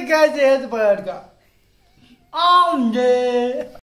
de quer dizer,